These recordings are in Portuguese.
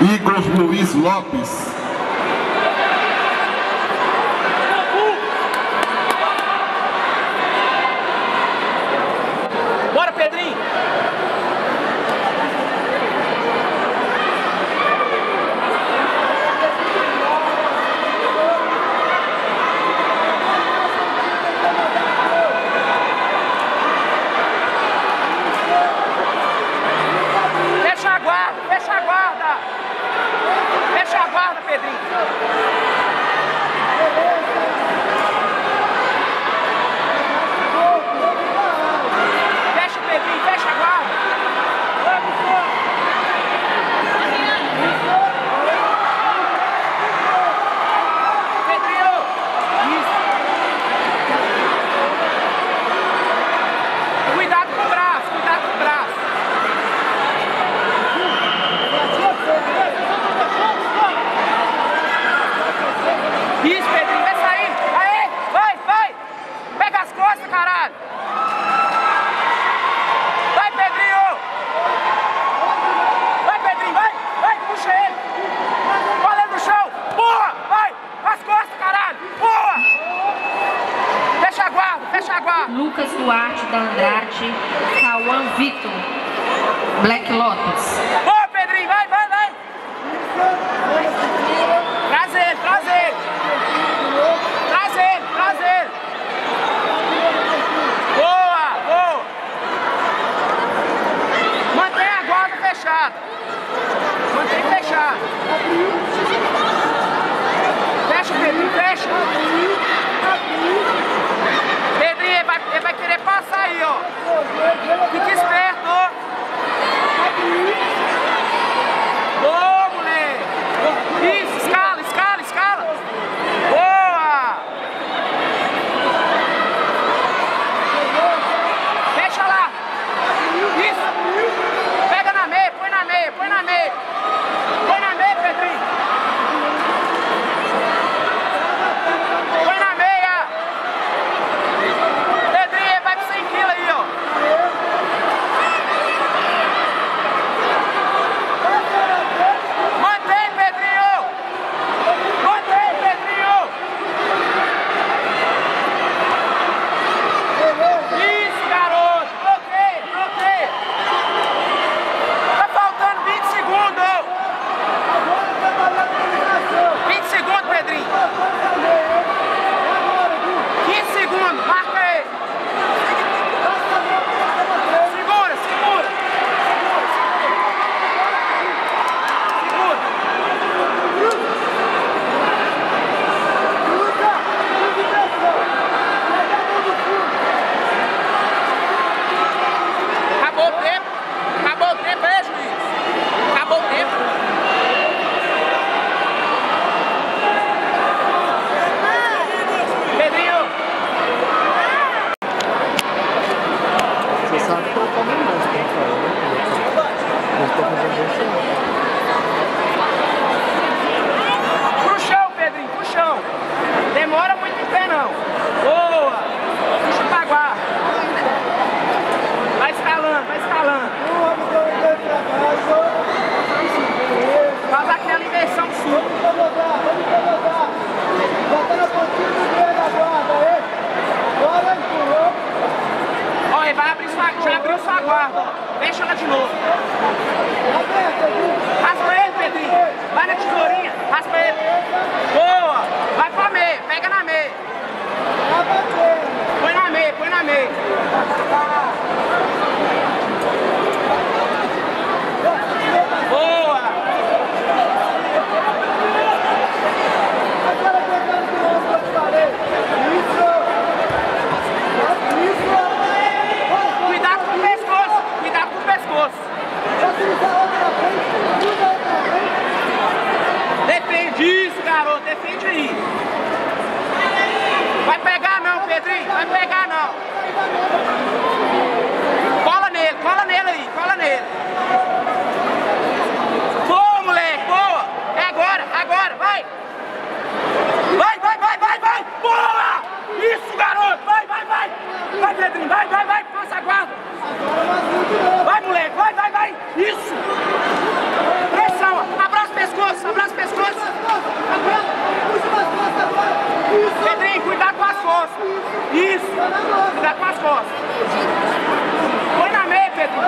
Igor Luiz Lopes. Lucas Duarte da Andrade, Cauã Vitor, Black Lotus. Ô Pedrinho, vai, vai, vai! Traz ele, traz prazer. Boa, boa! Mantém a guarda fechada. Mantém fechada. Fecha o Pedrinho, fecha! vai, ele vai querer passar aí, ó. Fique esperto. Boa, moleque. Isso. Go! defende aí. Vai pegar não, Pedrinho. Vai pegar não. Cola nele, cola nele aí, cola nele. Isso. Isso. Dá com as costas. Põe na meia, Pedro.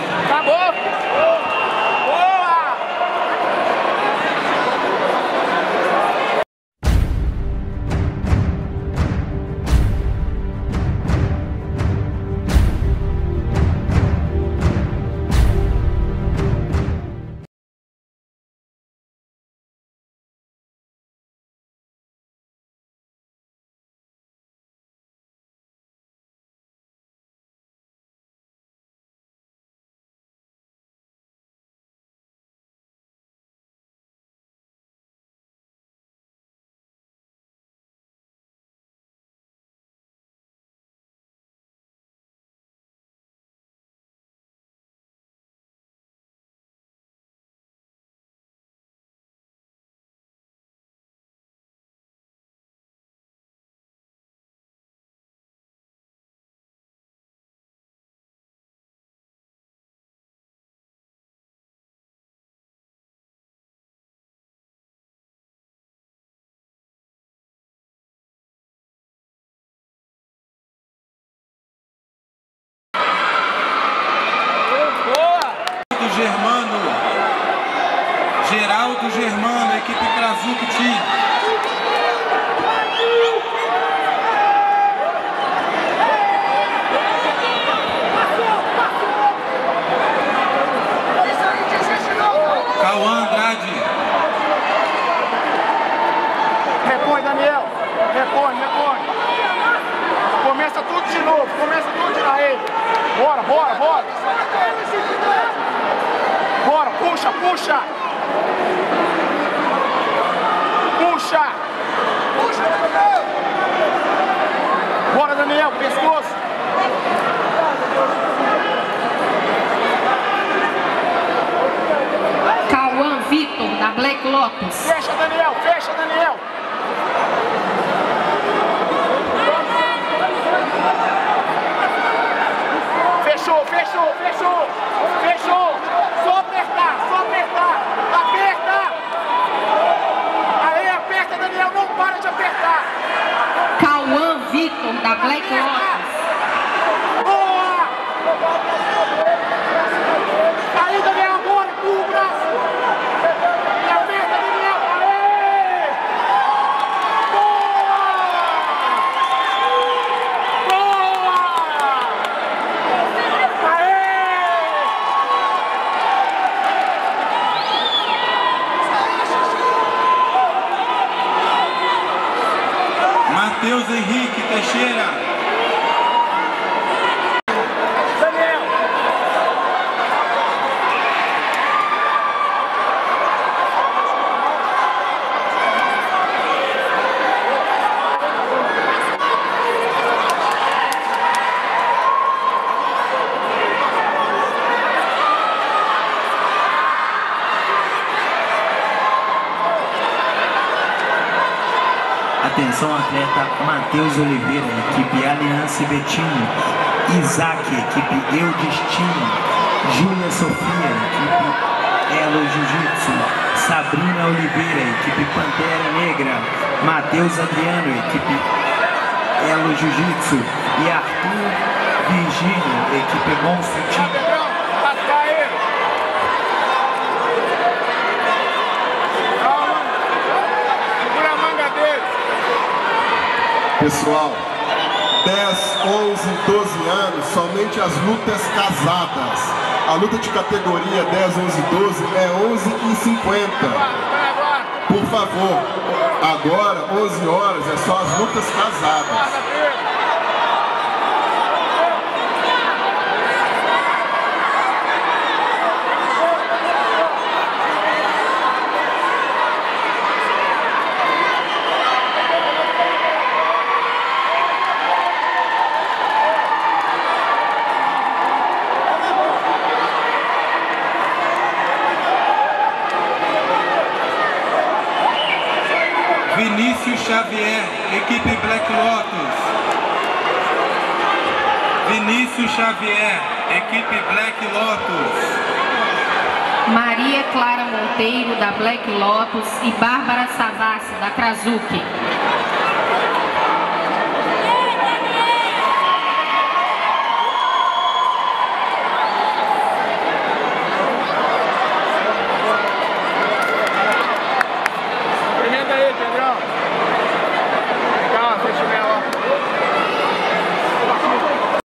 Germano. Geraldo Germano, equipe Krasuki Team. Bora, puxa, puxa! Puxa! Puxa, Daniel! Bora, Daniel, pescoço! Cauã Vitor, da Black Lotus. Fecha, Daniel, fecha, Daniel! Atenção, atleta Matheus Oliveira, equipe Aliança Betinho. Isaac, equipe Eu Destino. Júlia Sofia, equipe Elo Jiu-Jitsu. Sabrina Oliveira, equipe Pantera Negra. Matheus Adriano, equipe Elo Jiu-Jitsu. E Arthur Virgílio, equipe Monstro Team. Pessoal, 10, 11, 12 anos, somente as lutas casadas. A luta de categoria 10, 11, 12 é 11 e 50. Por favor, agora, 11 horas, é só as lutas casadas. Vinícius Xavier, equipe Black Lotus. Vinícius Xavier, equipe Black Lotus. Maria Clara Monteiro, da Black Lotus, e Bárbara Savassi, da Krasuki.